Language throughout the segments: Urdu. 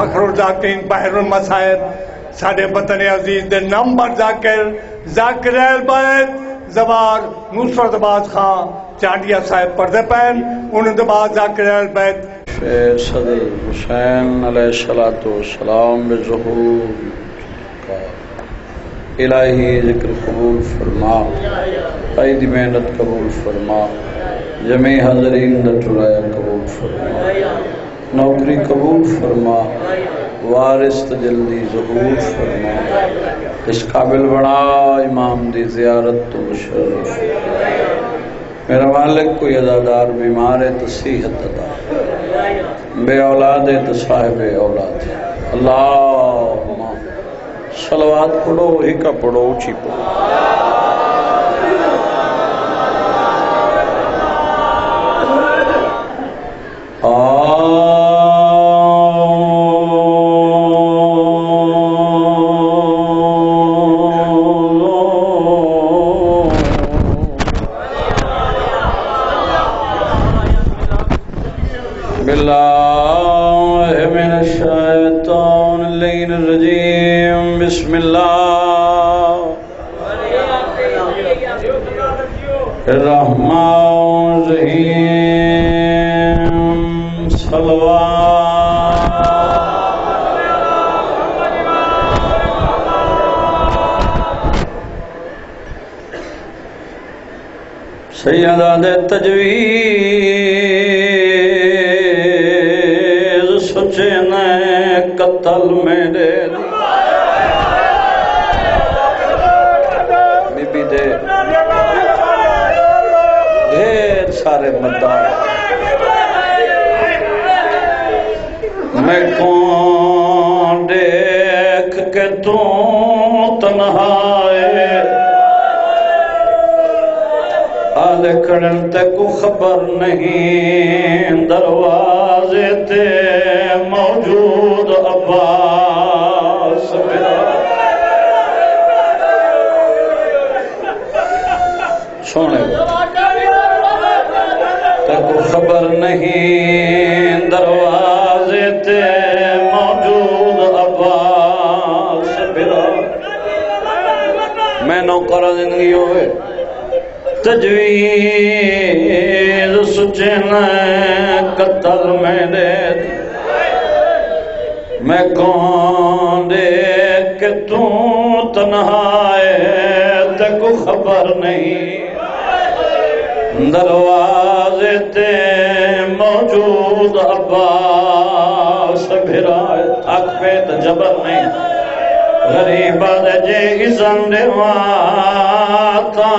فخر الزاکرین بحر المسائر ساڑھے بطن عزیز دے نمبر ذاکر ذاکر اہل بیت، زوار نصرت باز خان چانڈیا صاحب پردے پین انہوں دے بعد ذاکر اہل بیت۔ شیر صدر حسین علیہ السلام بظہور کا الہی ذکر قبول فرما، قید محنت قبول فرما، جمعی حضرین دٹرایا قبول فرما۔ نوکری قبول فرما، وارث جلدی ظہور فرما۔ اس قابل بڑا امام دی زیارت تو مشرف میرا مالک کوئی ازادار بیمار ہے تو صحت عطا۔ بے اولاد ہے تو صاحب اولاد ہے۔ اللہ صلوات پڑھو ہی کا پڑھو اچھی پڑھو۔ بالله من الشيطان اللين الرجيم. بسم الله. الرحمن الرحيم. صلوات. سیدہ دے تجویز قتل میرے بی بی دے۔ ڈھیر سارے مدار میں کون دیکھ کے تم آدھے کھڑن خبر نہیں، دروازے تے موجود عباس میرا سونے تے خبر نہیں، دروازے تے موجود عباس میرا میں نوکر زندگی ہوئے۔ تجویز سچن قتل میں دے میں کون دیکھ کہ تو تنہائے تک خبر نہیں۔ دروازے تے موجود عباس بھرائے، تھک پہ تجبر نہیں۔ غریبت جے ازم دیواتا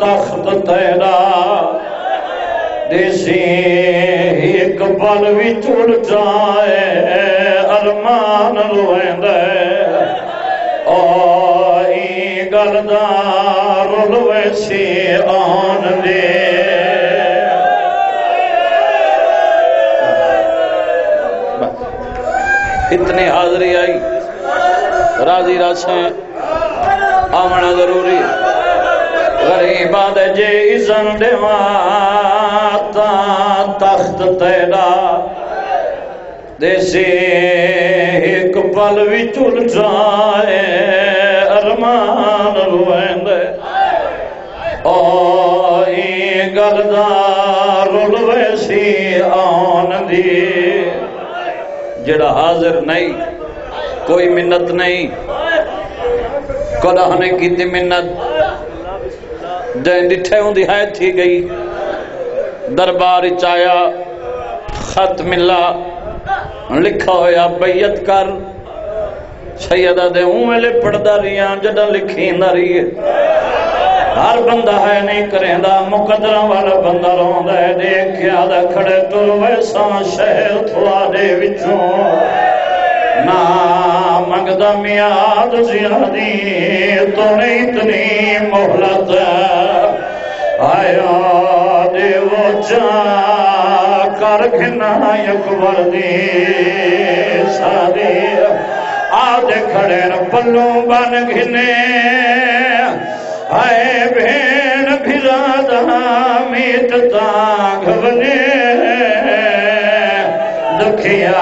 تخت تیرا۔ دیسی ایک پل بھی چڑ جائے ارمان روئیں دے آئی گردار روئے سی آن دے۔ اتنی حاضری آئی۔ راضی راسیں آمنا ضروری۔ غریبات جے ازن دیواتا تخت تیرا۔ دیسی ایک پل بھی چل جائے، ارمان روین دے آئی گردار روے سی آن دی۔ جڑا حاضر نہیں کوئی منت نہیں۔ کدہ نے کی منت۔ جائیں ڈٹھے ہوں دی ہے تھی گئی۔ دربار چایا خط ملا۔ لکھا ہویا، بیعت کر۔ سیدہ دے ہوں میں لے پڑھدا ریاں جڑا لکھیں دا رہی ہر بندہ ہے نہیں کریں دا مقدرہ والا بندہ رہوں دے دیکھیا دا کھڑے تو ویسا شہر تھوا دے وچوں۔ نا مگدہ میاد زیادی تو نے اتنی محلت آیا دے وہ چا کر گھنا یکبر دی سادی آدھے کھڑے ن بن گھنے آئے بھین بھرادہ میت تاغ بنے رکھیا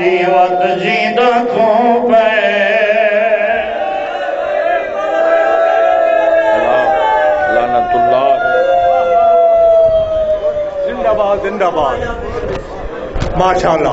دیوت جیندہ تو پہ۔ لعنت اللہ۔ زندہ باد زندہ باد۔ ماشاء اللہ